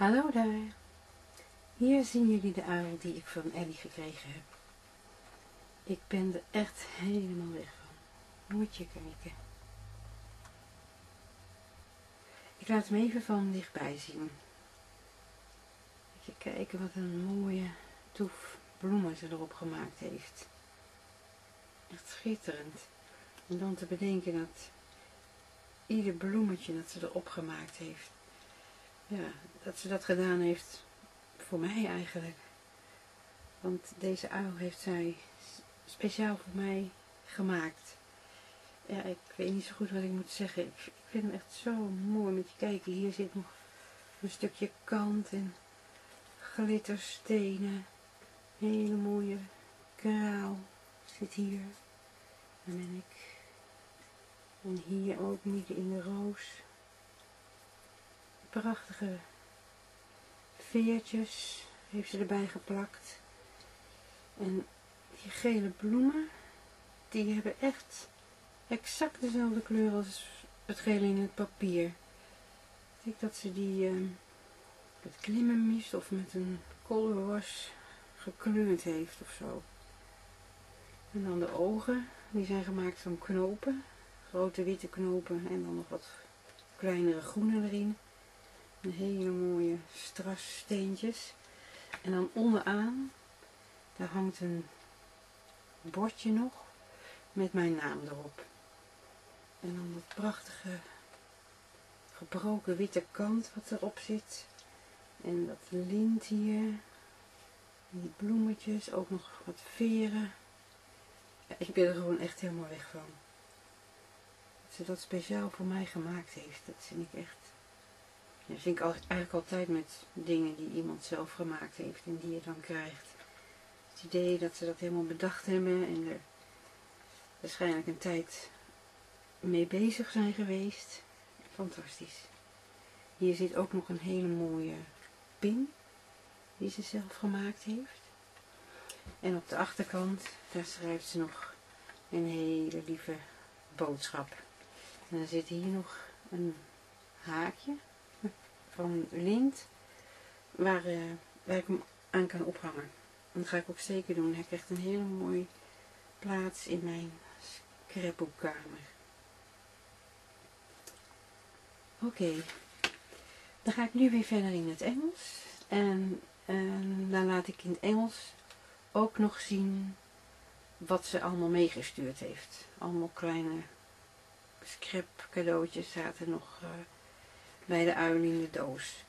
Hallo daar. Hier zien jullie de uil die ik van Ellie gekregen heb. Ik ben er echt helemaal weg van. Moet je kijken. Ik laat hem even van dichtbij zien. Even kijken wat een mooie toef bloemen ze erop gemaakt heeft. Echt schitterend. En dan te bedenken dat ieder bloemetje dat ze erop gemaakt heeft, ja, dat ze dat gedaan heeft voor mij eigenlijk. Want deze uil heeft zij speciaal voor mij gemaakt. Ja, ik weet niet zo goed wat ik moet zeggen. Ik, vind hem echt zo mooi met je kijken. Hier zit nog een stukje kant en glitterstenen. Hele mooie kraal zit hier. En ben ik. En hier ook midden in de roos. Prachtige veertjes heeft ze erbij geplakt. En die gele bloemen, die hebben echt exact dezelfde kleur als het gele in het papier. Ik denk dat ze die uh, met klimmenmist of met een koolwash gekleurd heeft of zo. En dan de ogen, die zijn gemaakt van knopen. Grote witte knopen en dan nog wat kleinere groene erin. Hele mooie strassteentjes. En dan onderaan, daar hangt een bordje nog met mijn naam erop. En dan dat prachtige gebroken witte kant wat erop zit. En dat lint hier. Die bloemetjes, ook nog wat veren. Ja, ik ben er gewoon echt helemaal weg van. Dat ze dat speciaal voor mij gemaakt heeft, dat vind ik echt... Dat vind ik eigenlijk altijd met dingen die iemand zelf gemaakt heeft en die je dan krijgt. Het idee dat ze dat helemaal bedacht hebben en er waarschijnlijk een tijd mee bezig zijn geweest. Fantastisch. Hier zit ook nog een hele mooie pin die ze zelf gemaakt heeft. En op de achterkant, daar schrijft ze nog een hele lieve boodschap. En dan zit hier nog een haakje van lint waar, uh, waar ik hem aan kan ophangen. En dat ga ik ook zeker doen. Hij krijgt een hele mooie plaats in mijn scrapboekkamer. Oké, dan ga ik nu weer verder in het Engels. En, en dan laat ik in het Engels ook nog zien wat ze allemaal meegestuurd heeft. Allemaal kleine scrap cadeautjes zaten nog uh, bij de uil in de doos.